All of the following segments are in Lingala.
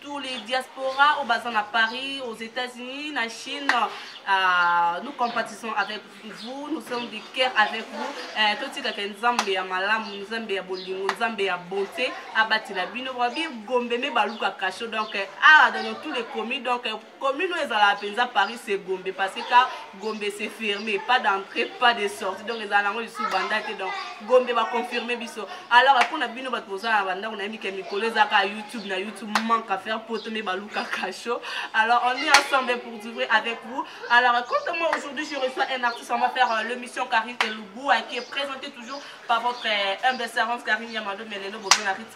tous les diasporas au basant à Paris, aux États-Unis, en Chine, euh, nous compatissons avec vous, nous sommes du cœur avec vous. Euh, tout ce qui est Nzambe ya malam, Nzambe ya bolingo, Nzambe ya bonté, abati la bino, wabi gombe me baluka kacho donc euh, ah dans tous les commis donc commune oyo ezalaka mpenza paris se gombe parce que ka gombe se ferme pas d'entrée pas de sortie donc ezala nango lisusu banda te donc gombe baconfirme biso alors mpo na bino bato bozala na bandako na yemike mikolo ezalaka youtube na youtube manque à faire poto nde balukaka chaud alors on est ensemble pour durer avec vous alors quant à moi aujourd'hui je reçois un artiste on va faire euh, l'émission Karine Elubu qui est présentée toujours par votre euh, humble servante Karine Yamado Melelo Bozona Ritz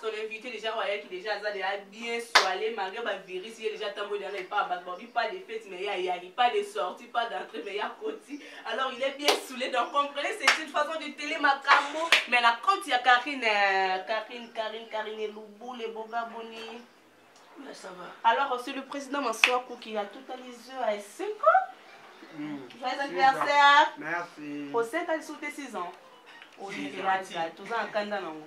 son invité déjà oyo ayaki déjà aza deja bien soile malgré bavirus ye déjà ntango deja na epa bato babi pas de fete mais ye ayaki pas de sortie pas d'entrée mais ye akoti alors il est bien soule donc comprenez c'est une façon de tele makambo mais na compte ya karine euh, karine karine karine elubule bogaboni Mais ça va. alors c'est le président masuaku qui a totalisé à 5 ans Mm. joyeux anniversaire Merci. oseka lisusu te 6 ans oyekela gato oza na kanda nango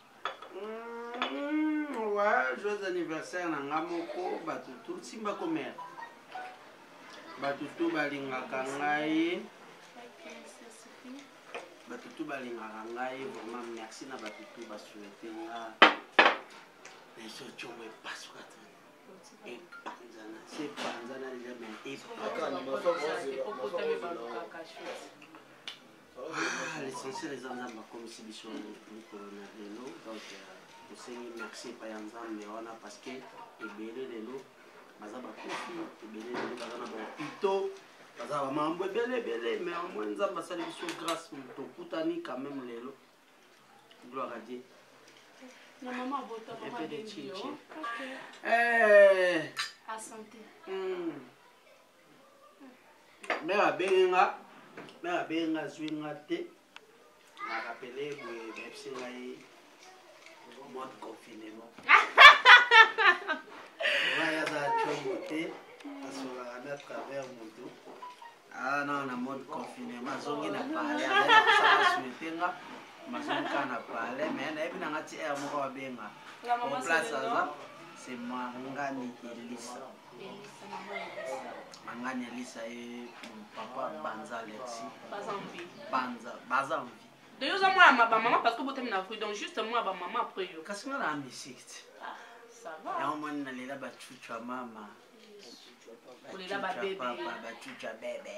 Mm, ouais, joyeux anniversaire na nga moko bato tu simba komela bato tu balingaka ngai bato tu balingaka ngai vraiment merci na bato tu basuete nga ezo congo epasuka te epanzana se epanzana deja me epanzana Ah, l'essentiel eza nzambe akomisi biso mikolo na lelo donc tosengi euh, merci epai ya nzambe wana parce que ebele lelo baza bakufi ebele lelo baza na bahopito baza bamambo ebele ebele mais omoi nzambe asali biso grâce tokutani quand même lelo gloire à dieu na mama abota mama abengi yo eh. asante hmm. mère abengi nga mère abengi nga azwi nga te nakapele boye bayebisi ngai mode confinement ngai aza congo te asolaka na travers moto aza nao na mode confinement azongi na pale azali souete nga mazongi kaka na pale me nayebi na nga ti aire moko babenga place aza se mangani elisa mangani alisa ye papa banza alexi banza baza envi de yo oza mwana ma bamama parce que obotami na afrique donc juste mwana bamama après yo kasi nga na misik te ah, yango moni nalela bacucu ya mama olela babebe bacucu ya bebe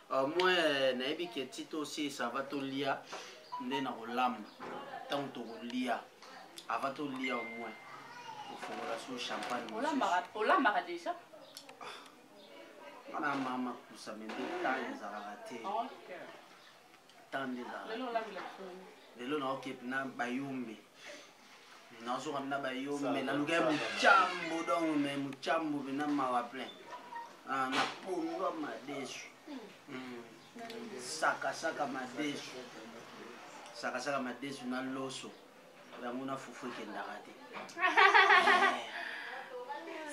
Au moins euh, nayebi ke ti tosilisa ava tolia nde na kolamba ntango tokolia ava tolia au moins kofongola so champagne olambaka deja wana mama kusa me nde tan ezalaka te tan nde ezalaka lelo naokepe na bayombe nazonga na bayo me naluka ye mocambo donc me mocambo pena mawa plein ah, na pondwa madesu hmm. sakasaka madesu sakasaka madesu na loso yango na fufu ekendaka te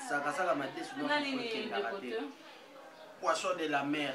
sakasaka madesu na fufu ekendaka te poisson de la mer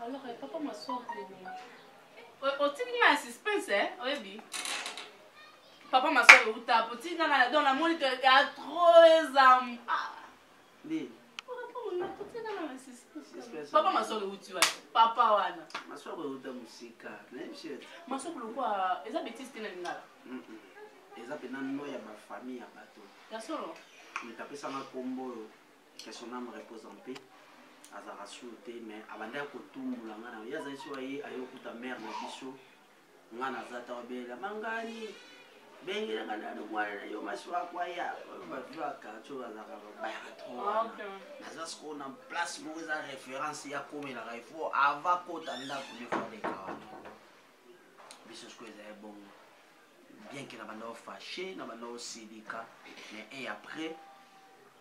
Alors, eh, papa masoko. Otiki nga na suspense, eh? Oyebi? Papa masoko utapo, otiki nga na don namoni to ya trop ezam. Ah. Nini? papa masoko euti wana papa wana masoko euta mosika masoko lokwa eza betise te na lingala eza mpena no ya bafamille ya bato ya solo moto apesanga nkombo oyo que son âme repose en paix azalaka sur te mais abandaki kotumbula ngai na ye azali so aye aye okuta mare na biso ngai naza ta obela mangani bengela ngai nano mwana na yo maswakwaya baviaka to bazalaka babayaka tro naza sikoyo na place moko eza référence ya komelaka il faut ava kota ndako nefaleka wana biso sikoyo ezali bongo bien que na banda o fâché na banda osilika mais et après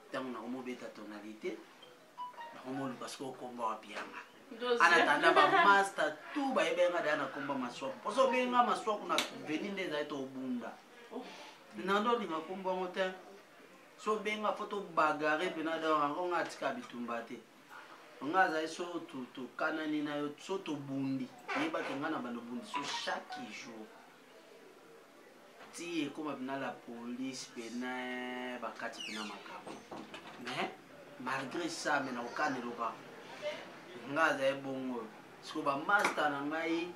ntango nakomobeta tonalité nakomoluka soki okomba wapi yanga anatanda bamasta tu bayebaki nga deya nakomba maswaku mposo obengi nga maswaku na veni nde ezali tobunda oh. nando olinga kombo yango te so obengi nga fo tobagare mpena da yango nga atika bitumba te nga azali so tokanani na yo so tobundi yebaki nga na banda obundi so chaque jour ti ekoma mpena la police mpena bakati mpena makambo mais malgré ça me nakokana eloba nga azali bongo siko bamasta na ngai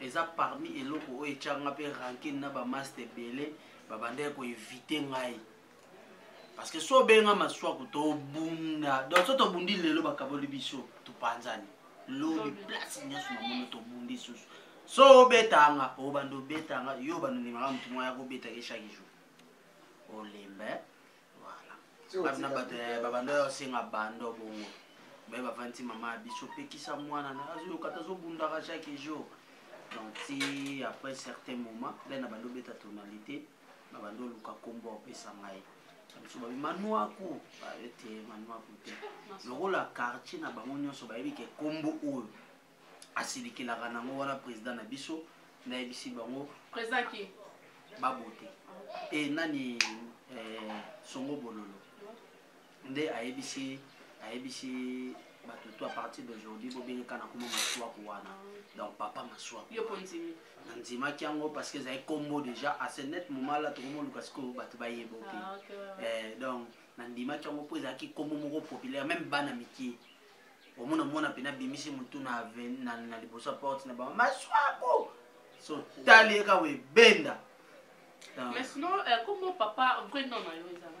eza parmi eloko oyo etyanga mpe rankine na bamasta ebele babandaki koevite ngai parce que so obenga masuaku tobunda donc so tobundi lelo bakaboli biso topanzani lobi place nyonso na mono tobundi susu so obetanga obanda obetanga yo obanda ondimaka motu mwa ya kobetaka chaque jour olembe voilà bato na bato eh, babanda oyo osenga bando bongo baye bavandi mama ya biso opekisa mwana na azoyoka te azobundaka chaque jour donc ti après certain moment nde na bando obeta tonalité na bandi oluka kombo opesa ngai biso babi manuaku baye te manuaku te lokola quartier na bango nyonso bayebi ke kombo oyo asilikelaka nango wana président na biso nayebisi bango président ki babote e nani eh, songo bololo nde ayebisi ayebisi bato to à partir d'aujourd'hui bobengeka na kombo masuaku wana donc papa masuaku nandimaki yango parce que ezali kombo déjà à ce net moment là tokomoluka sikoyo bato bayeba oke ah, eh, donc nandimaki yango mpo ezalaki kombo moko populaire même bana mike omona mwana mpe nabimisi motu na, na, na liboso ya porte na bango masuaku so tali eka webenda mais sinon euh, kombo papa vrai nom na yo ezala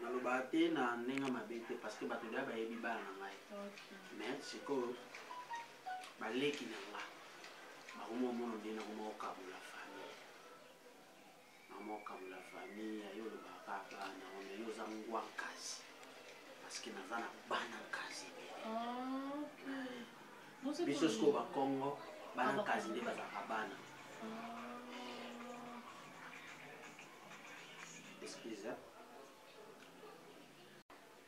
nalobaka te na ndenge mabe te parce que bato deya bayebi bana na ngai mais sikoyo baleki na nga bakomomona nde nakomokabola Maman okabola famille ya yo olobaka kaka bana yango mais yo oza ngwa nkazi parce que naza na bana nkazi ebele biso sikoyo bakongo bana nkazi nde bazalaka bana excuse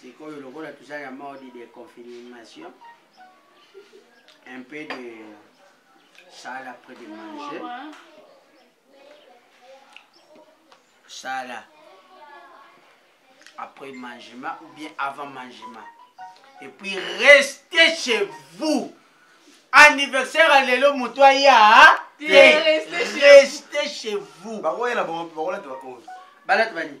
sikoyo lokola toza na mode de confirmation un peu de sala après de manger sala après mangement ou bien avant mangement et puis restez chez vous anniversaire ya lelo moto aya te restez chez vous bakoyela bakolata bakonzi balata bani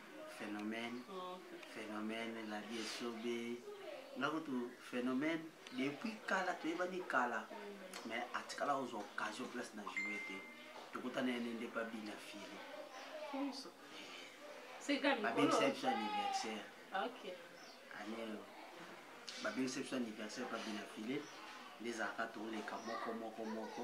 phénomène phénomène la vie est sobe nga kutu phénomène depuis kala toyebani kala mais atikala kozwa occasion place na joue te tokutana yene nde babina fili babengisa biso anniversaire aneo babengisa biso anniversaire babina file nde ezalaka toleka moko moko moko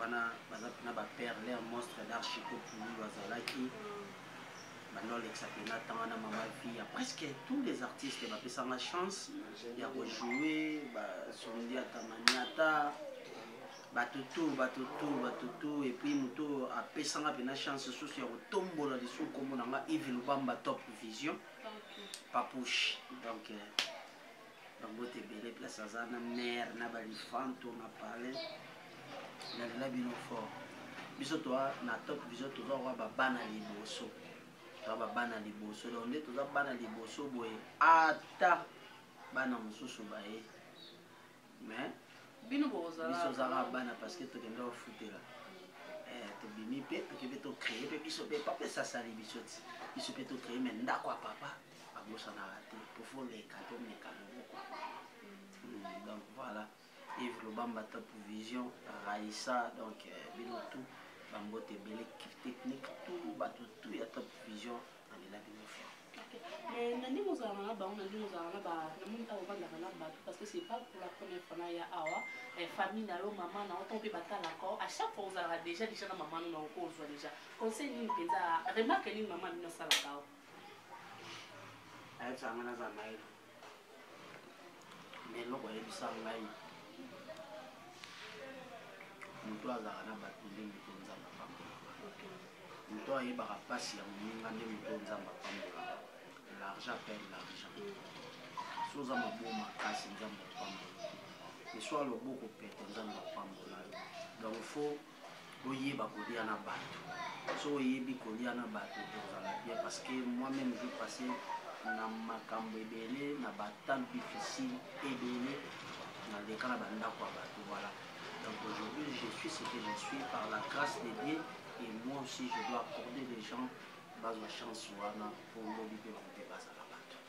wana baza na ba perle monstre d'art chico pululu azalaki banda olekisa mpena ntanga na mama vie ya presque tous les artistes bapesanga chance ya kojoue basondi ya tamaniata bato to bato to bato to epuis moto oyo apesanga mpena chance susu ya kotombola lisusu nkombo na nga ive lubamba top vision papouche donc euh, bambote ebele place aza na mare na balifanto na palais nalela bino fort biso toa na top vision toza koa babana liboso toa babana liboso donc nde toza bana liboso boye ata bana mosusu baye mais bino biso ozaka bana parce que tokende ofutela eh, tobimi mpe toke mpe tocreye mpe biso mpe papa esasali biso ti biso mpe tocreye me ndako ya papa abosanaka te pofo leka to meka loboko hmm, donc voilà ivre lobamba top vision raissa donc euh, bino tout bambote ebele équipe technique tout bato tout ya top vision nalela bino fort mais na ndenge ozalaka na bango na ndenge ozalaka na ba na moni ntango obandaka na bato parce que c'est pas pour la première fois na ya awa eh, famille na yo mama na yo to mpe batalaka a chaque fois ozalaka déjà déjà na mama no na oko ozwa déjà conseil nini mpenza remarque nini mama bino asalaka yo ayebisa ngai naza mayele me eloko ayebisa ngai moto azalaka na bato nde moto nzambe apambolaka moto ayebaka mpasi ya moninga nde moto nzambe apambolaka l'argent pele l'argent so oza mabo makasi nzambe apambola miso ya loboko pete nzambe apambola yo donc faut boyeba kolia na bato so oyebi kolia na bato ekozala bien parce que moi même je passé na makambo ebele na batemps difficile ebele naleka na bandako ya bato voilà donc aujourd'hui je suis ce que je suis par la grâce de dieu et moi aussi je dois accorder les gens bazwa chance wana po lobi mpe bango mpe bazala bato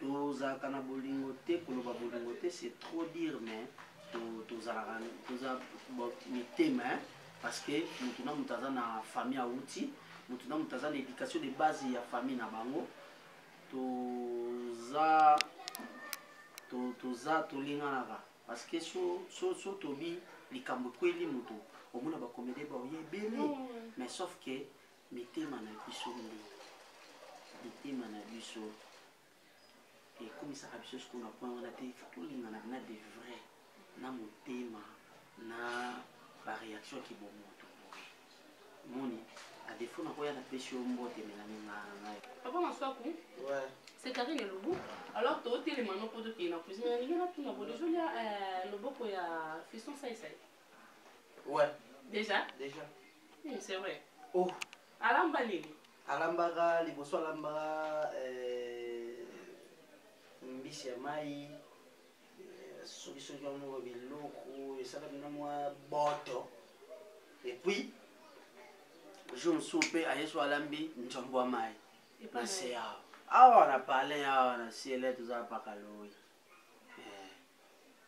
tozalaka na bolingo te koloba bolingo te c'est trop dire mais tozalaka toza mitema parce que motu na moto aza na famille awuti motu na moto aza na éducation de base ya famille na bango toza toza tolinganaka parce que so, so, so tobi likambo ekweli moto omona bakomede baoye ebele mm. mais sauf que mitema na biso nde mitema na biso ekomisaka biso sikoyo na point wana te ifa tolingana na de vrai na motema na bareaction ya kibomoto boye moni adefo nakoya napesi yo mbote melaningana ngai papa maswaku c'est carine elobu alors totelema no mpo tokende na cuisine nalingi natuna bo dezolia euh, loboko ya fiston saisai Ouais. Déjà Déjà. Oui, c'est vrai. Oh. Alamba nini Alambaka liboso alambaka euh, mbisi ya mai euh, sokisoki yango moko biloko esalami na mwa boto epuis jour mosusu mpe aye so alambi nzombo ya mai na se awa awa na palin awa na ciele toza pakaloi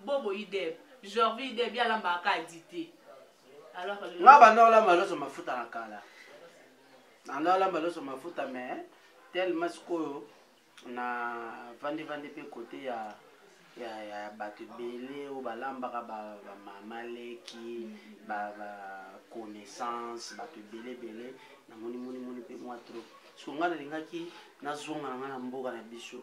bobo idem jorvi idem ye alambaka ka adi te nga banda olamba loso mafuta na kala banda olamba loso mafuta me telema sikoyo na vandi vandi mpe kote ya ya, ya bato ebele oyo balambaka bamama leki baconnaissance ba, ba bato ebele ebele namoni monimoni mpe mwa trop siko ngai nalingaki nazonga na ngai na mboka na biso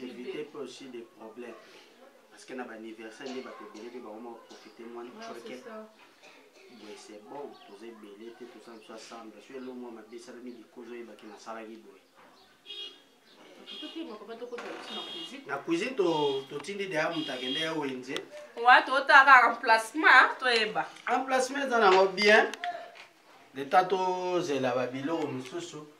éviter pe aussi des problèmes parce que na ba anniversaire nde bato ebele mpe baoma baprofite mwa ncweke boye c'est bon toza ebele te toza biso asamble so elo mwa mabe esalami likozo oyebaki nasalaki boye na cuisine totindi deya moto akende ya wenze wa totaka remplacement toyeba remplacement eza nango bien leta tozela babiloko mosusu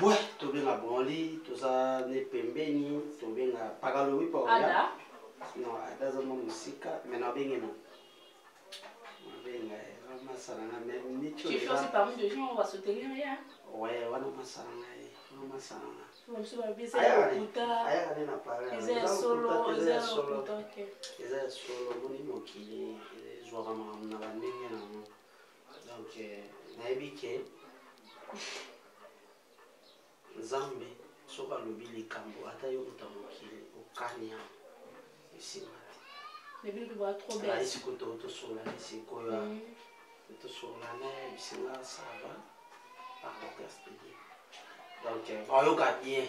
bwe tobenga bongoli toza ne pembeni tobenga pakalowi paoya no ada aza mwa mosika me na obenge na obenga masala na me nico we wana masala na ye masala na ayakane na pareeza ya solo boni mokili ezwaka makambo na bandenge na yango donc euh, nayebi ke nzambe soki alobi likambo ata yo moto ya mokili okani yango esima tenaisi kutu tosola na sikoyo mm. tosola na bisinga sava par la grâce de dieu donc euh, bayoka bien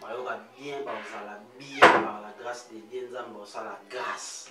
bayoka bien bazala bien par la grâce de dieu nzambe osala grâce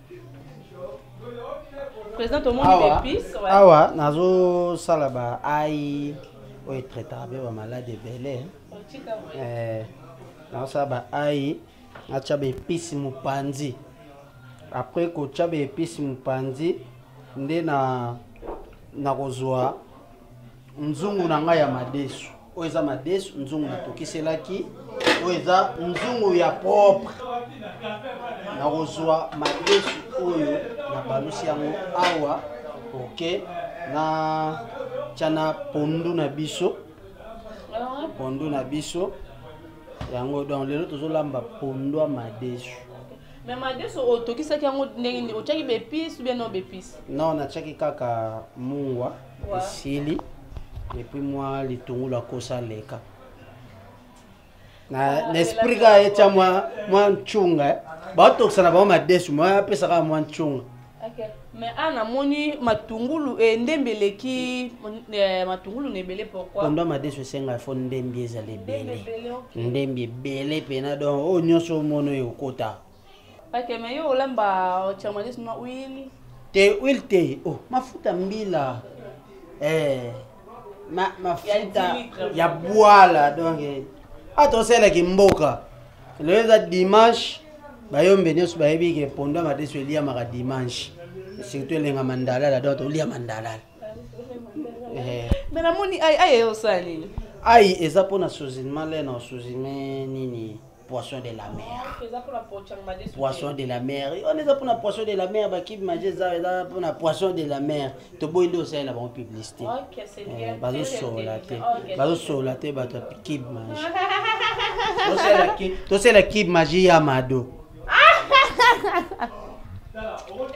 awa nazosala ba ai oyo etraitaka mpe bamaladi ebele eh, nazosala ba ai natya baepisi mopanzi après kotya baepisi mopanzi nde na nakozwa nzungu na ngai ya madesu oyo eza madesu nzungu natokiselaki oyo eza nzungu ya propre nakozwa madesu oyo nabalusi yango awa oke na tya na pondu na biso pondu na biso yango donc lelo tozolamba pondu ya madesu me madesu otokisaki yango ndenge nini otyaki bepise ou bien non bepise non natyaki kaka mungwa esili epuis mwa litungulu akosa aleka na esprit kaka etya mwa ncunga eh. baotokisa na bango madesu mwa apesa kaka mwa ncunga me a ah, namoni matungulu eh, ndembe eleki eh, matungulu na ebele pourquoikondo madesu esenga fo ndembi ezala ebele ndembi ebele mpena donc oyo oh, nyonso omono ekokota Pake mais yo olamba chamalise na huile. Te huile te. Oh, mafuta mbila. Eh. Ma mafuta ya bwala donc eh. ata osalelaki mboka lelo eza dimanche bayombe nyonso bayebi ke pondo ya madeso eliamaka dimanche surtout elenga mandalala donc tolia mandalala eh. me namoni ai ai osali ai eza mpona suzine malena suzine nini poisson de la mer poisson de la mer wana eza mpona poisson de la mer bakibi maje eza eza mpona poisson de la mer toboyi nde osalela bango publicité eh, bazosolola te bazosolola te bato ya kibe maje tosala kibe maje ya mado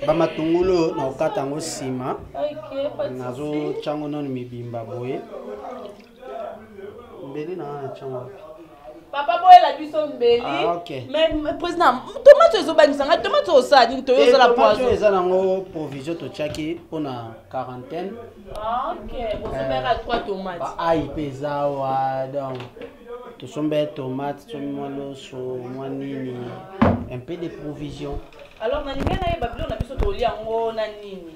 bamatungulu oyo nakokata yango nsima nazotya yango nono mibimba boye mbeli na wana ntango wapi papa boyela biso mbeli ah, okay. mais président tomate ezobangisa ngai tomate osala nini toyo ozala eh, poison eza nango provision totyaki mpo na quarantaine ah, ozombelaka eh, trois tomate baai mpe eza awa donc tosombela tomate somi mwa loso mwa nini un peu de provision alors na lingana yeba biloko na biso tolia yango na nini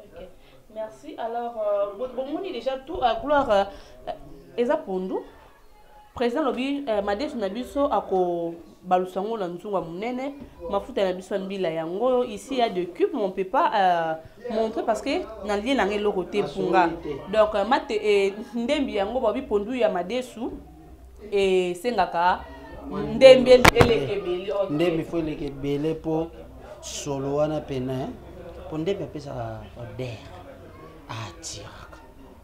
Okay. Merci. Alors, euh, bomoni déjà tout à euh, gloire. Euh, eza pondu. Président lobi euh, madesu na biso ako balusa yango na nzungu ya monene mafuta na biso ya mbila yango oyo ici ya de cube mon peut pas euh, montre parce que na lie nanga eloko te mpunga donc euh, mate eh, ndembi yango babi pondu ya madesu esengaka ndembi eleki ebele ndembi fo eleki ebele mpo solo wana pene mpo ndembi apesaka oder atiraka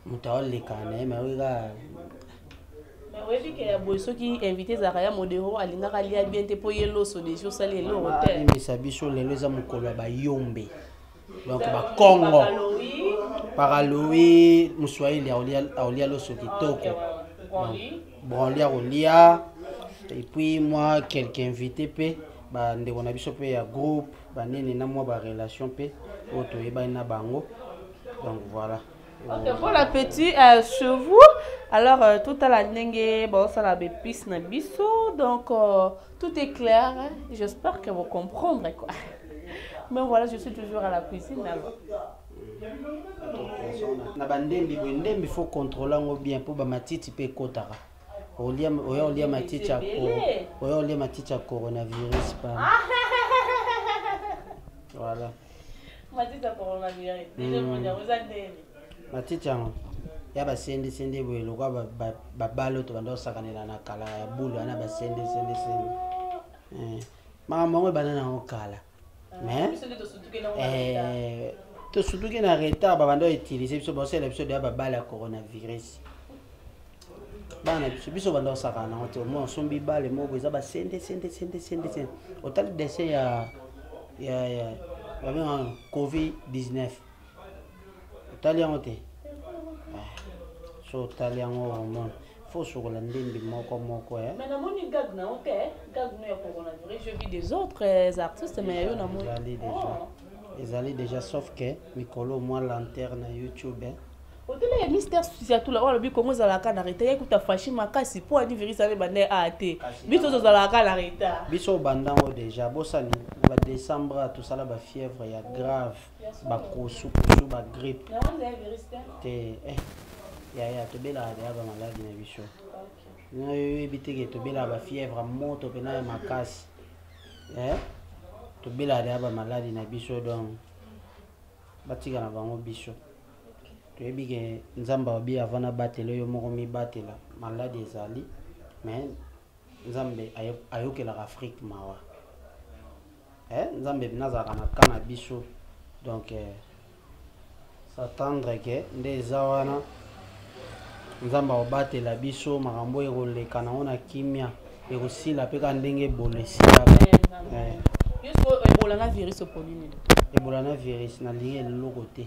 moto aolekana na ye me oyeka oyebi ke ya boye soki invité ezalaka ya modero alingaka alia bien te mpo ye loso deja osali eloko te bimisa biso lelo eza mokolo ya bayombe donc bakongo paraloi moswahili aolia loso kitoko branli akolia epuis mwa quelque invité mpe bandeko na biso mpe ya groupe banini na mwa barelation mpe oyo toyebani na bango donc voilà Okay, bon appétit euh, chez vous. Alors, euh, tout à la dengue, bon, ça la bépisse na biso. Donc, euh, Tout est clair, hein? j'espère que vous comprenez quoi. Mais voilà, je suis toujours à la cuisine alors. na bandembi boye ndembi faut contrôle yango bien mpo bamatiti mpe ekotaka oya olia matiti ya oya olia matiti ya coronavirus pa ah, voilà matiti akoboma birai ndenge hmm. moni yango eza ndeni matiti yango ya basendisende boye lokwa babale oyo tobanda kosakanela na kala ya bulu wana basendesendesende eh, makambo yango ebanda nango kala ah, mais eh, tosutuki na retard babanda oyo utilise biso baosala biso deya babale ya coronavirus bana na biso biso banda kosaka nango te omoi osombi bale moko eza basende sende sende sende sende otali dessin ya ya ya babenga covid 19 otali yango te ah, so otali yango omona faut sokola ndembi moko moko eh. mais namoni gag na yo te eh. gag no ya coronavirus je vis des autres eh, artistes mais ya yo namoni ezali déjà sauf que mikolo mwa lanterne na youtube eh. otuna ya mister siatula oyo alobi kongo ezalaka na reta ye kuta fashi makasi mpo ani virus ane banda ye aa te biso tozalaka na reta biso bandango deja bosani na ba décembre tosala ba fièvre ya grave bakosukusu ba grippe te eh, yaya tobelaka deya bamaladi na biso nayoyebi teke tobelaka bafièvre moto mpena ya makasi eh, tobelaka deya bamaladi na biso donc batika na bango biso toyebi ke nzambe alobi avant nabatela yo moko mibatela maladi ezali mais nzambe ayokelaka afrique mawa eh, nzambe nazalaka na ka na biso donc eh, satendre ke nde eza wana nzambe akobatela biso makambo oyo ekoleka nango na kimia ekosila mpe ka ndenge ebola esilaka eh, eh. ebola na virus na lingi eloko te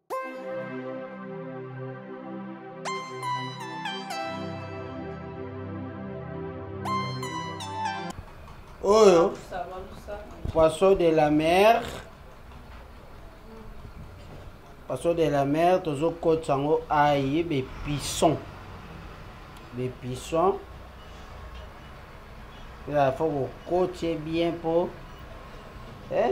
oyo poisson de la mer poisson de la mer tozokotisa yango aye bepison bepison il faut kokoti ye bien mpo eh?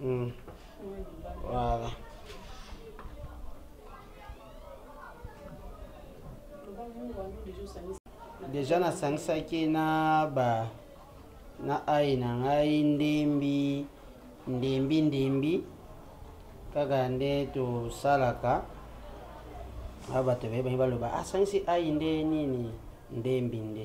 Mm. Voilà. deja nasangisaki na ba na ai na ngai ndembi ndembi ndembi kaka nde tosalaka a bato bayebangi baloba asangisi ai nde nini ndembi nde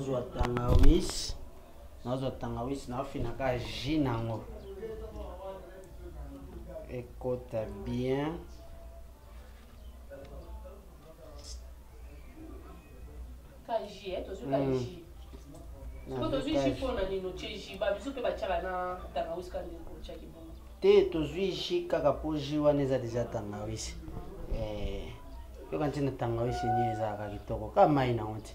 nazwa tangawisi nazwa tangawisi nafinaka ji nango ekota bien kaji eh, tozwi kaji mm. siko tozwi ji mpo na nini otye ji babisu mpe batyaka na tangawisi kani otyaki bongo te tozwi ji kaka mpo ji wana eza deja tangawisi eh, yoka ntina tangawisi nini ezalaka kitoko ka mai nango te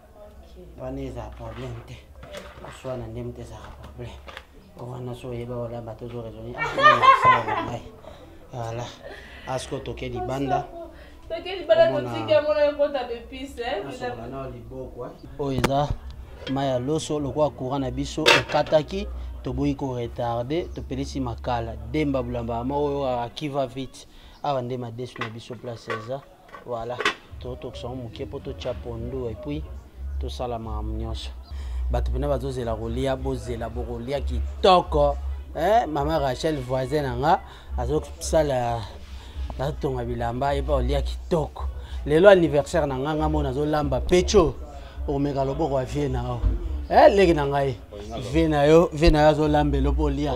wana eza problème te koswana nde moto ezaka problème wana so oyeba wala bato ozo raisonne asala na ngai voilà asko toke libanda oyo eza mai ya loso lokola courant na biso ekataki toboyi koretarde topelisi makala demba bulamba moko oyo akiva vite awa nde madesu na biso place eza Voilà, totokisa yango moke mpo totya pondu epuis tosala makambo nyonso. Bato mpena bazozela kolia, bozela bokolia kitoko. Eh, mama Rachel voisin na nga azosala azotonga bilamba ye mpe olia kitoko. Lelo anniversaire na nga nga mona azolamba pecho okomeka loboko ya vie na yo. Eh, leki na ngai. vie na yo vie na yo azolamba elo mpo olia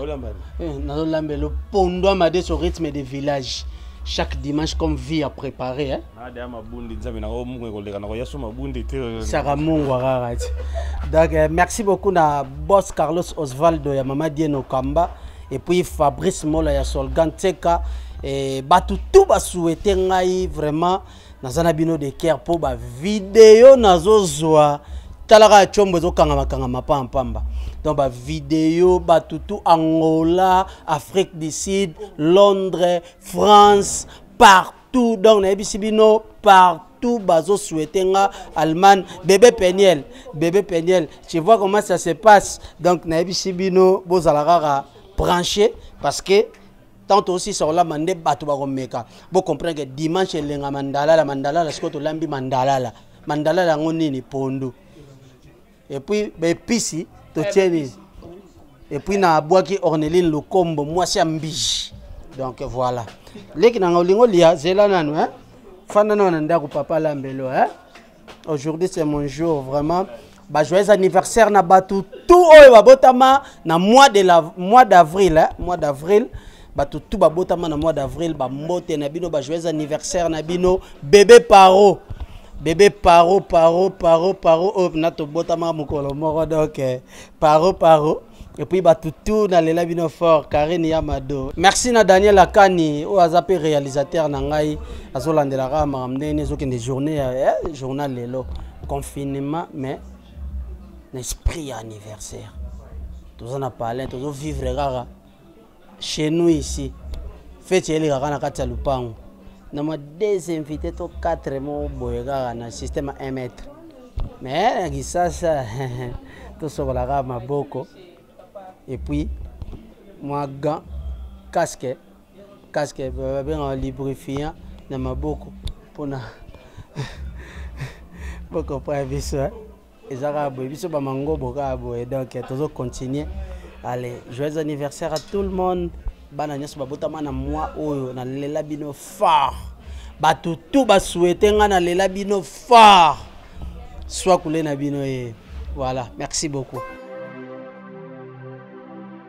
eh, nazolamba elo pondwa made sur rythme de village chaque dimanche comme vie à préparer hein? saka mungu akaka ti donc euh, merci beaucoup na boss carlos osvaldo ya mama dieno kamba et puis fabrice mola ya solgan teka et bato tout basouete ngai vraiment naza na bino de care mpo bavideo nazozwa talaka ya combo ezokangama kangama pa mpamba donc bavideo bato tu angola afrique du sud londres france partout donc nayebisi bino partout tout bazo souhaiter nga Allemagne bébé Peniel bébé Peniel tu vois comment ça se passe donc na yebisi bino bozala kaka branché parce que tant tosisa kolamba nde bato bakomeka bocomprendre ke dimanche elenga mandalala mandalala sikoyo tolambi mandalala mandalala yango nini pondu epuis baepisi totie nini epuis nabwaki orneline lokombo mwasi ya mbiji donc voilà leki nanga olingi olia zela nanu eh? fanda nao na ndako papa lambelo eh? Aujourd'hui c'est mon jour vraiment. Bah, joyeux anniversaire na batu tout oyo babotama na mois de la mois d'avril hein, mois d'avril bato tout babotama na mois d'avril bambote na bino bajoyeux anniversaire na bino bebe paro bebe paro paro paro paro oyo oh, na tobotamaka mokolo moko donc eh, paro paro Et puis batu tout na lela bino fort Karine Yamado. Merci na Daniel Akani oyo aza pe réalisateur na ngai azolandelaka makambo ndenge nini ezokende journée ya eh, journal lelo confinement mais na esprit ya anniversaire toza na palin tozovivre kaka chez nous ici feti elekaka kaka na kati ya lopango na mwa deux invité to quatre mo boye kaka na système ya un mètre mais na kisasa tosokola kaka maboko epuis mwa gant casque casque babengaka lubrifiant na maboko mpona bokopaya biso eza kaka boye biso bamangobo kaka boye donc tozo continuer allez joyeux anniversaire à tout le monde bana nyonso babotama na mwa oyo nalela bino fort bato tu basuete ngai nalela bino fort swakule na bino ye voilà merci beaucoup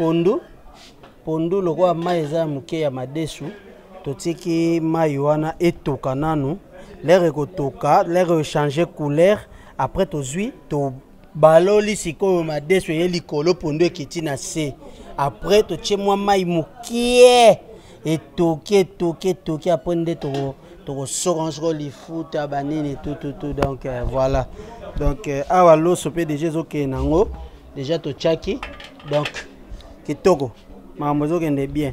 pondu pondu lokola mai eza ya moke ya madesu totiki mai wana etoka nanu lere ekotoka lere echange couleur après tozwi to baloli sikoyo madesu eye likolo pondu ekiti na se après totie mwa mai mokie etoki etoki etoki apres nde tokosoka ngo soko lifuta banini tututu donc euh, voilà donc euh, awa loso mpe deja ezokende nango deja totyaki donc kitoko makambo ezokende bien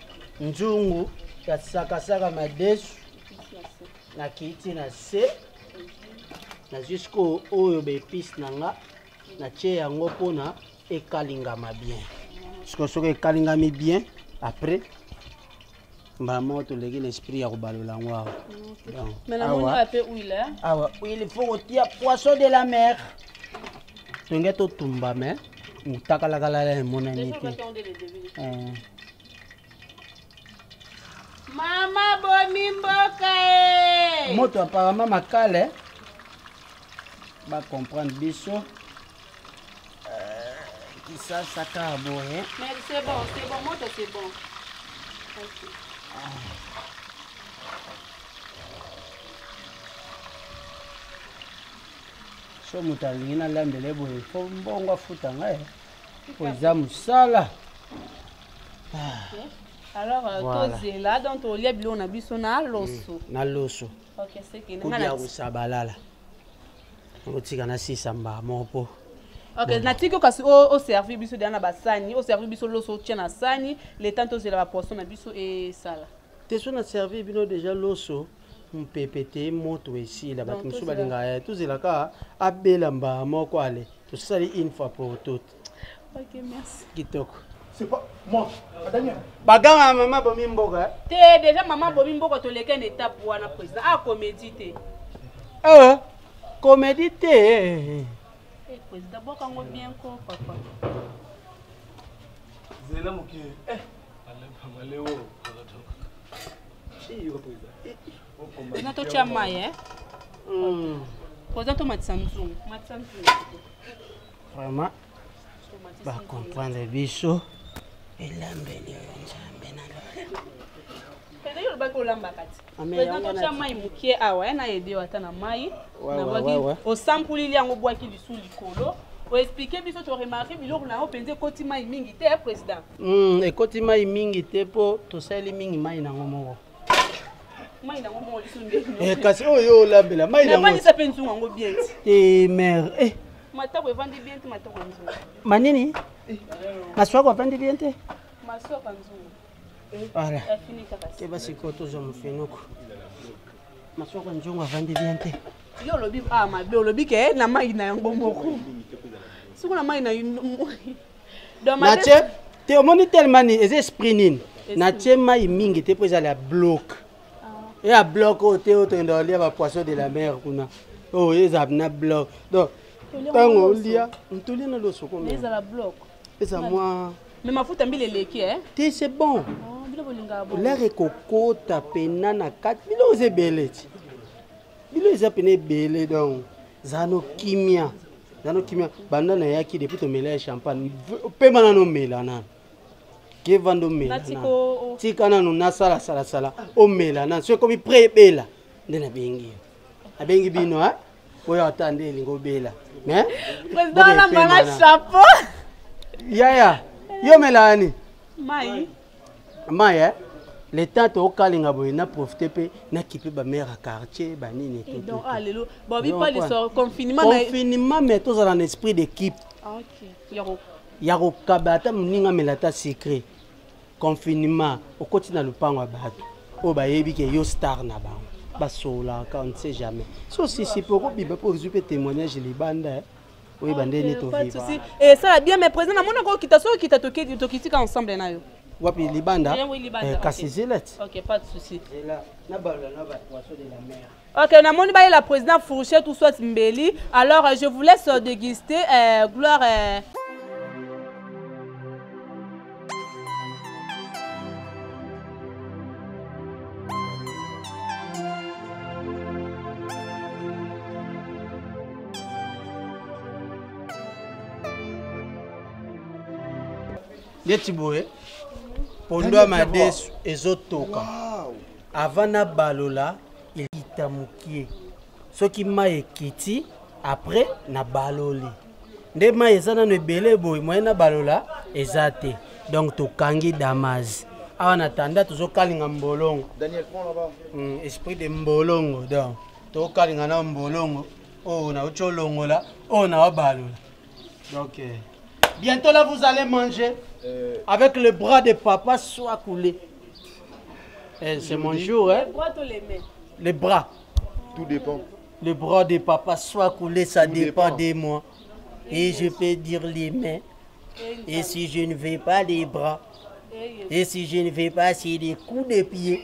nzungu ya sakasaka madesu nakiti na se nazwi sikoyo oyo baepice na nga natye yango mpona ekalingama bien sikoyo soki ekalingami bien après mbala moko toleki na esprit ya kobalola yango awa awa huile fo kotia poisson de la mer tonge totumba mais mutakalakala emonani te eh. mama bomi mboka e moto apparemment makale bacomprendre biso kisasa eh, kaka boye mais c'est bon c'est bon moto c'est bon okay. ah. so moto alingi nalambela ye boye fo mbongo afuta ngai po eza mosala alors euh, Voilà. tozela donc tolia biloko na biso na loso na loso ok seke nga kolia na- kosabalala okotika na sisa mbaa moko po ok natiki yo kasi o- oservi biso deja na basani oservi biso loso otia na sani le temps tozela bapoisson na biso esala te so na servir bino deja loso mupepe te moto esila bato mosusu balingaka ye tozela kaka abela mbaa moko ale tosali une fois pour toute okay, merci. kitoko c'est pas moi adania baganga mama bomi mboka eh? te déjà mama bomi mboka toleke na étape wana président ah comédie te euh comédie te eh, eh président bokango bien ko papa zela mokie eh. na totya mai eh? hmm. oza tomatisa nzungu matisa nzungu vraiment bacomprendre biso elambeli oyo nzambe na lola ezali olobaki olambaka ti Président totya mai moke awa ye nayede yo ata na mai nabwaki osampulili yango obwaki lisu likolo oexplike biso toremarke biloko na yango mpenza ekoti mai mingi te président hmm, ekoti mai mingi te mpo tosaleli mingi mai na yango moko mai nango moko lisu ndeni eh, kasi oyo yo olambela mai nangobandisa mpe nzungu yango bien te eh, mare eh. matoko evandi bien te matoko nzungu manini maswako avandi bien te maswako nzungu Voilà. Keba sikoyo tozwa mofenoko. Masoko njongo avandi bien te. Yo olobi ah mabe olobi ke eh, na mai na yango moko. Soko na mai na Natie te omoni tellement ni eza esprit nini? Natie mai mingi te mpo ezala ya bloke. Ah. Ya bloke oyo te oyo tokenda kolia ba poisson de la mer kuna. Oyo oh, eza na bloke. Donc ntango olia ntoli na losoko. Ezala bloke. pesa mwa me mafuta mbila eleki eh? te c'est bon oh, lere ekokota pena na kati bino oza ebele ti bino eza pena ebele donc zano kimia nano kimia banda nayaki depuis tomela ya champagne pema nano mela nano kevanda omela tika nano nasalasalasala omela nano soki ekomi pre ebela nde nabengi yo abengi bino a oyo ata nde elingi obela président alambala chapeau yaya yo melani mai mai eh? le temps tokokalinga boye na profite mpe nakipe bamare ya quartier banini confinement mais tozala na esprit d'équipe ah, ya kokaba ata moninga amela ata secret confinement okoti na lupango ya bato oyo bayebi ke yo star na bango basololaka on ne sait jamais so sisi mpe okobima mpe ozwi mpe témoignage libanda eh. oyeba nde nini toviva esala eh, bien mais président namoni okokita soki okita tokitika ensemble na yo wapi libanda eh, kasi zilete Ok, on a moni baye la présidente fourchette ou soit mbeli. Alors, euh, je vous laisse euh, déguster euh, gloire. Euh... neti boye pondo ya madesu ezotoka avant nabalola ekita mokie soki mai ekiti après na baloli nde mai eza nano ebele boye moye na balola eza te donc tokangi damage awa na tanda tozokalinga mbolongo mm, esprit de mbolongo donc tokalinga na mbolongo oyo oh, nauti olongola oyo oh, naobalola donc euh, bientôt là vous allez manger euh... avec le bras de papa soit coulé Eh, c'est mon jour. Hein. Les bras Tout dépend. Le bras de papa soit coulé, ça dépend, de moi. Et je peux dire les mains. Et si je ne vais pas les bras. Et si je ne vais pas, c'est les coups de pied.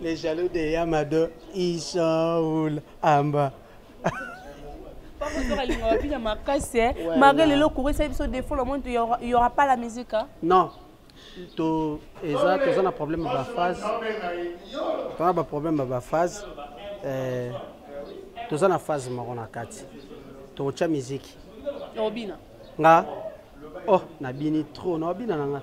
Les jaloux de Yamado, ils sont où en bas Marie Lelo Kouré, ça il défaut, le monde, il n'y aura pas la musique. Hein? Non. To, eza, to, eza na problème ba phase. To na ba problème ba phase. Euh, to eza na phase moko na kati. To cha musique. Obina. Nga. Oh, na bini trop, na obina na nga.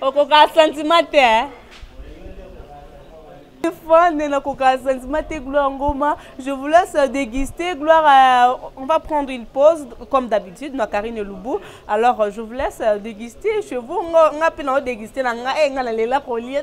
okokaa santima te eh? Stéphane nakoka sentiment te gloire ngoma je vous laisse déguster gloire à... on va prendre une pause comme d'habitude na Karine Lubu alors je vous laisse déguster chez vous nga pe na déguster na nga e nga na lela kolie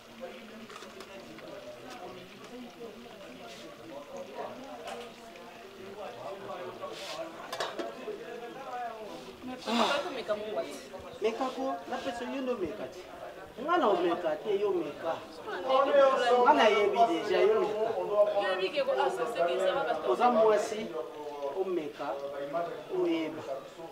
mekako napesa yo nde omeka te nga na omeka te yo meka nga nayebi deja yo meka oza mwasi omeka oyeba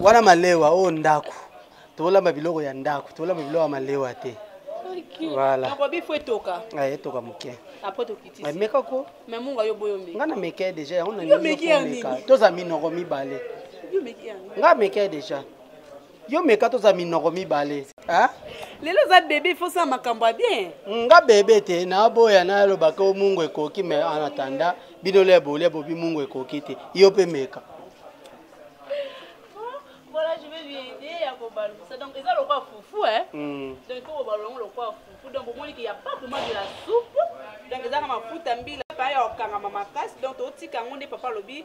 wana malewa oyo oh, ndako tolamba biloko ya ndako tolamba biloko ya malewa te voilà nakobi fo etoka aye etoka moke après tokitisi ah, meka ko mais munga yo boyo meka nga na meka déjà yango na meka toza minoko mibale nga meka déjà yo meka toza minoko mibale ah? lelo oza bebe ifo osala makambo ya bien nga bebe te naboya nalobaka o mungu ekoki me anatanda bino lia bolia bobi mungu ekoki te yo mpe meka donc eza na mafuta mbila epai ya kokangama makasi donc totika yango nde papa alobi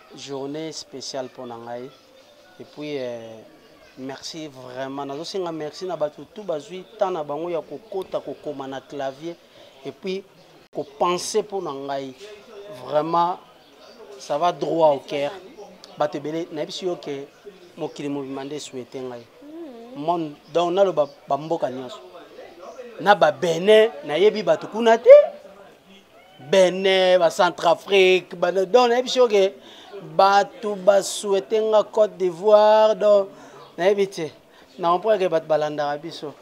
Journée spéciale pona ngai et puis euh, merci vraiment nazosenga merci na bato tout bazwi temps na bango ya kokota kokoma na clavier et puis kopense mpo na ngai vraiment ça va droit au cœur bato ebele nayebisi yo ke mokili mobima nde eswete ngai hmm. monde donc naloba bamboka nyonso na babene nayebi bato kuna te benin bacentrafrique donc nayebi sio ke bato basuete nga côte d'ivoire donc nayebi te na comprendre ke bato balandaka biso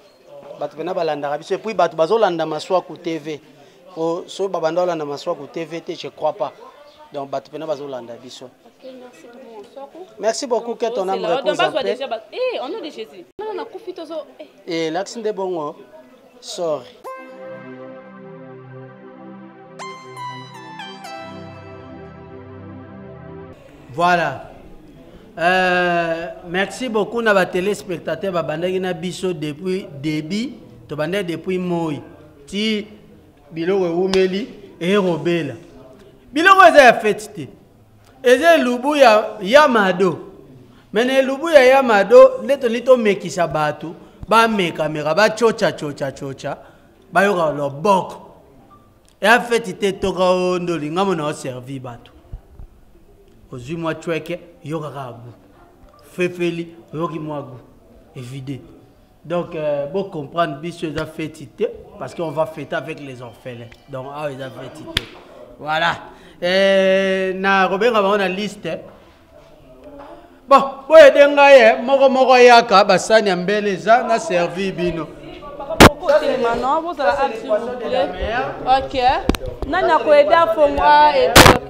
bato mpena balandaka biso epuis bato bazolanda maswaku tv po soki babanda olanda maswaku tv te je crois pas donc bato mpena bazolanda biso merci beaucoup que ton âme repose en paix eh, elakisi nde bongo sorry voilà euh, merci beaucoup na batelespectateur babandaki na biso depuis début tobandaki depuis moi ti biloko ewumeli erobela biloko eza ya feti te eza elubu ya, ya mado me na elubu ya ya mado nde tolingi tomekisa bato bamekameka bacocacocacoca bayoka loboko ya feti te toka o nde olinga mona oservi bato ozwi mwa cweke yoka kaka gu fefeli oyoki mwa gu evide Donc, euh, bon comprendre, biso eza fétité, parce qu'on va fêter avec les orphelins. Donc, ah, eza fétité. Voilà. Euh, na Robert on a liste. Bon, bon, aider ngai, moko moko yaka, basani ya mbele eza, na servi bino. kotelema no bozala acte ok nani akoyede afongo aede ok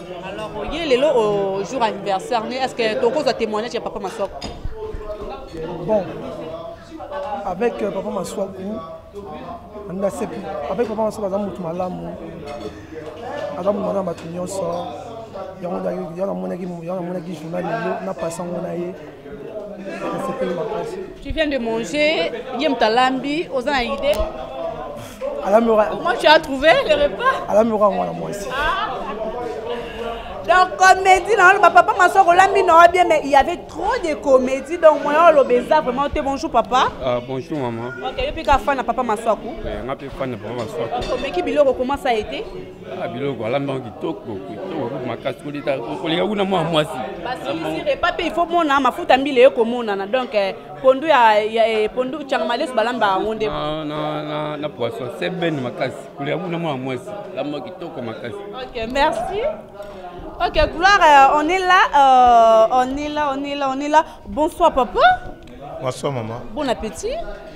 Alors, oye lelo au jour anniversaire, mais est-ce que ton cause a témoignage à Papa Maswako Bon, avec euh, Papa Maswako, on a sait plus. Avec Papa Maswako, on a mutu malamu, on a mutu malamu, bato nyonso, yango yango namonaki yango namonaki journal lelo na pasango na ye Tu viens de manger, ye moto alambi, oza na idée Comment tu as trouvé le repas Alambi oka mwana mwasi. Ah. Donc comédie na oloba papa masoko olambi na bien mais il y avait trop de comédie donc moyen oloba eza vraiment te bonjour papa. Ah bonjour maman. Ok yo mpe ka fan na papa masoko. Eh nga mpe fan na papa masoko. Omeki biloko comment ça a été Ah, biloko alambango kitoko kitoko makasi koleka kuna mwa mwasi basirepa mpe ifo mona mafuta mbila eye komonana donc eh, pondu ya eh, pondu canga malesu balamba yango nde na poisson sebene makasi koleka kuna mwa mwasi lamba kitoko makasi ok merci Ok, Gloire, euh, on est là, euh, on est là, on est là, on est là. Bonsoir, papa. Bonsoir, maman. Bon appétit.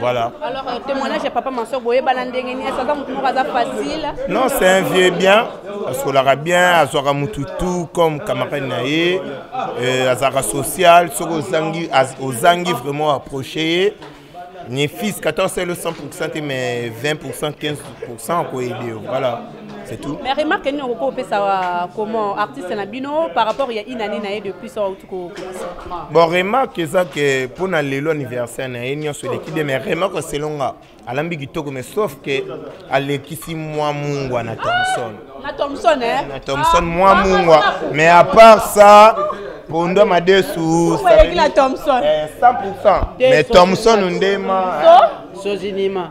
Voilà. Alors, euh, témoignage à papa Mansour Boye, Balandengeni, est-ce que vous pouvez facile Non, c'est un vieux bien. asolaka bien azwaka mutu tout comme camarade na ye euh, azalaka social soki ozangi ozangi vraiment approche ye ni fils 14 selo 100 te mais 20 15 akoyede yo voilà c'est tout mais remarque nini okoki kopesa euh, comment artiste na bino par rapport ya une année na ye de plus oyo auti kokokisa bon remarque eza ke mpo na lelo anniversaire na ye nyonso eleki de mais remarque oselo nga alambi kitoko mais sauf ke alekisi mwa mungwa na thomson ah, na thomson eh? na thomson ah, mwa mungwa mais à part ça pondo madesu 100% eh, mais thomson ndema sozinima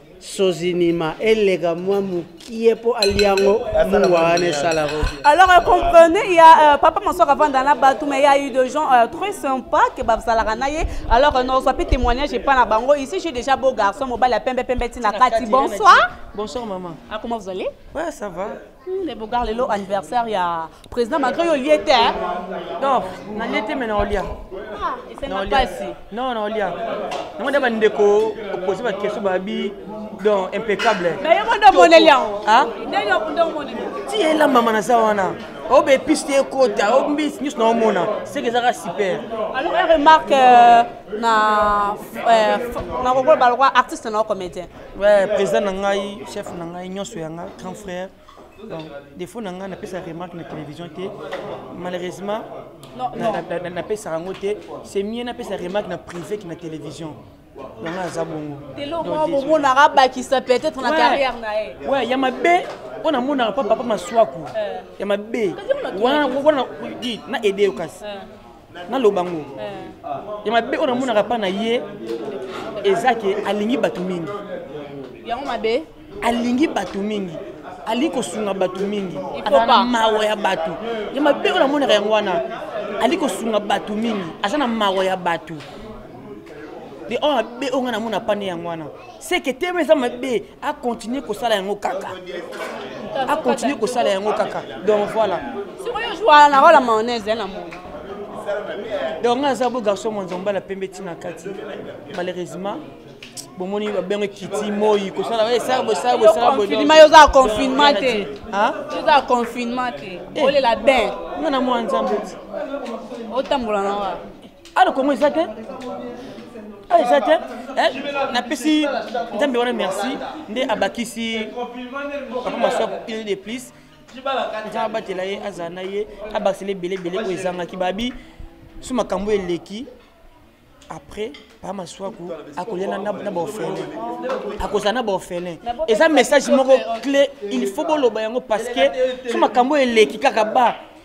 sozinima eleka mwa mokie mpo aliango mungu wana esala alors euh, comprenez ya euh, papa maso akavanda na bato mais ya eu de gens euh, très sympa ke bazalaka na ye alors euh, nozwa mpe témoignage epai na bango ici j'ai déjà beau garçon mobali ya pembe pembe ti na kati bonsoir bonsoir maman ah comment vous allez ouais ça va Hmm, les bogar lelo anniversaire ya président malgré yo olie te non nalie te mais naolia ah, esenga mpasi non naolia yango nde bandeko opose bakeso babi donc impeccable ti ela mama naza wana obe épice te ekota o mbisi nyonso naomona seke ezaka super alors remarque euh, na euh, nakokola balokwa artiste na comédien Ouais, président na ngai chef na ngai nyonso ya ngai grand frère donc défaut na ngai napesa remarque na télévision te malheureusement napesaka yango te c'est mieux napesa remarque na privé ki na télévision yango aza bongo bomonaka abakisa peut-être na carrière na ye ouais ya mabe oyo namonaka pa papa maswaku eh. ya mabe wana na aide yo kasi eh. naloba ngo ya mabe oyo namonaka mpa na ye eza ke alingi bato mingi yango mabe alingi bato mingi alingi kosunga bato mingi azala na mawa ya bato ya mabe oyo namonaka yango wana alingi kosunga bato mingi aza na mawa ya bato de oyo mabe oyo ngai namona pane yango wana seke te eza mabe a continuer kosala yango kaka a continuer kosala yango kaka donc voilà sikoyo joala na rola mayonnaise ya na moi donc nga naza bo garçon mwanza mobala pembe ntina kati malheureusement bomoni babengo ekiti moi kosala esala bosala bosala boconfinement yo oza confinement te oza confinement te olela ben nga na mwa nzambe ti otambola na wa alo kongo eza te alo eza te eh, napesi nzambe wana merci nde abakisi papa maswako une de plus nzambe abatela ye azala na ye abakisela ebele ebele oyo ezangaki babi so makambo eleki après papa maswaku akolia na, na baorphelin akozala na baorphelin eza message moko clé il faut boloba yango parce que so makambo eleki kaka ba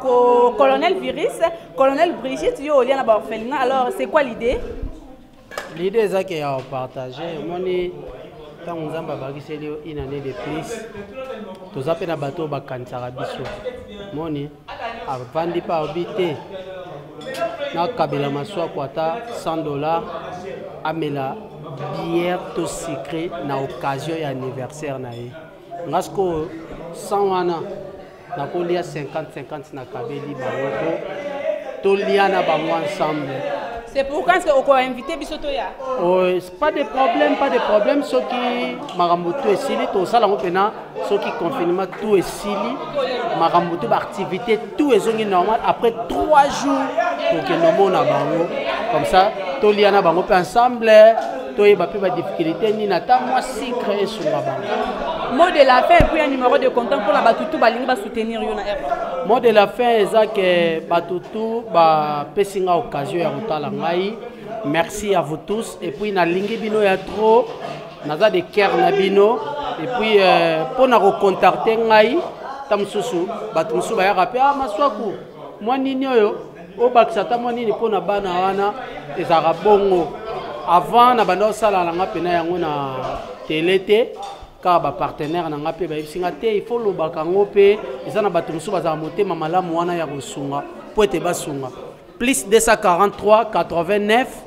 Ko colonel virus, colonel Brigitte yo olia na ba orphelinat alors c'est quoi l'idée? L'idée eza que ya partager omoni ntango nzambe abakiseli yo une année de plus toza mpe na bato oyo bakanisaka biso moni avandi mpe alobi te nakabela maswako ata 100 dollar amela bière to sucre na occasion ya anniversaire na ye nga sikoyo 100 wana nakolia 50-50 na kabeli bango po tolia na bango ensemble c'est pour quand que oko invité biso toya oh, pas de problème pas de problème soki makambo to esili tosala yango mpena soki confinement to esili makambo to baactivité tout ezongi normal après trois jours tokende omona bango comme ça tolia na bango mpe ensemble toyeba mpe badifficulté nini ata mwa sikre esunga bango mot de la fin epuis ya numéro de contact mpona bato tu balingi basoutenir yo na r mot de la fin eza ke bato tu bapesi ngai occasion ya kotala ngai merci à vous tous epuis nalingi bino ya trop naza de cœur na bino epuis euh, mpo na kocontacte ngai ta mosusu bato mosusu bayaka mpe a ah, maswaku mwa nini oyo obakisa ata mwa nini mpo na bana wana ezalaka bongo avant na banda osala na nga mpena yango na tele te kaka bapartenaire na nga mpe bayebisi nga te ifo olobaka yango mpe eza na bato mosusu bazala motema malamu wana ya kosunga mpo ete basunga plus 243 89